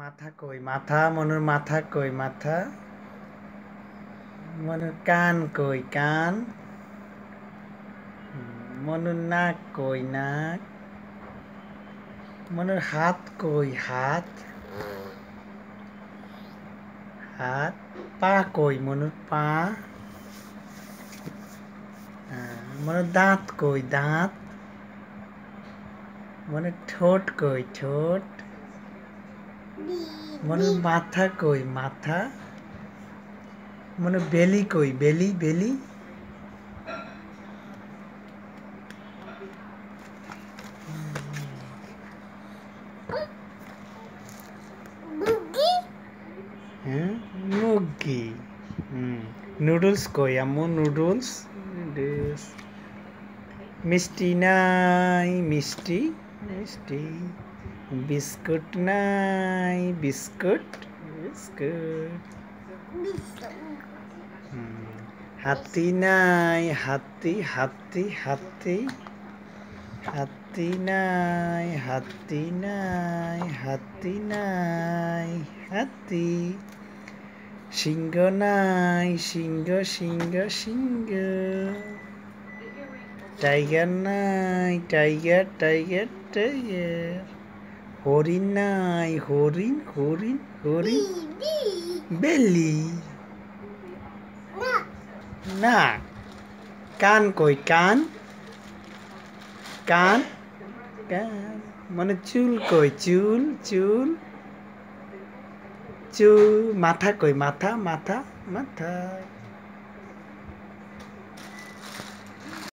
মাথা কই, মাথা, মনুর মাথা কই, মাথা, মনুর কান কই, কান, মনুর নাক কই, নাক, মনুর হাত কই, হাত হাত, পা কই, মনুর পা মনুর দাঁত কই, দাঁত, মনুর ঠোঁট কই, ঠোঁট মনে মাথা কই মাথা মনে বেলি কই বেলি বেলি হ্যাঁ মুগি নুডলস কই আম্মু নুডলস মিষ্টি নাই মিষ্টি মিষ্টি বিস্কুট নাই বিস্কুট বিস্কুট। হাতি নাই হাতি হাতি হাতি। হাতি নাই হাতি নাই হাতি নাই হাতি। সিংহ নাই সিংহ সিংহ সিংহ। টাইগার নাই টাইগার টাইগার টাইগার। হরিণ নাই হরিণ হরিণ হরিণ বেলি না কান কই কান কান কান মানে চুল কই চুল চুল চুল মাথা কই মাথা মাথা মাথা